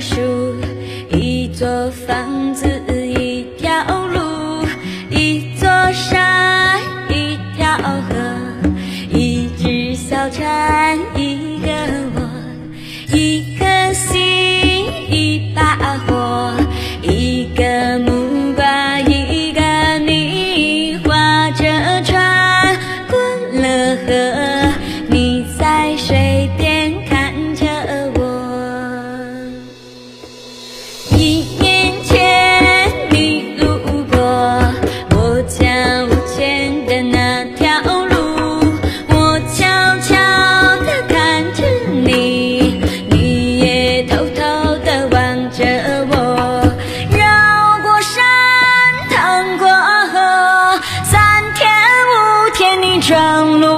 树，一座房子，上路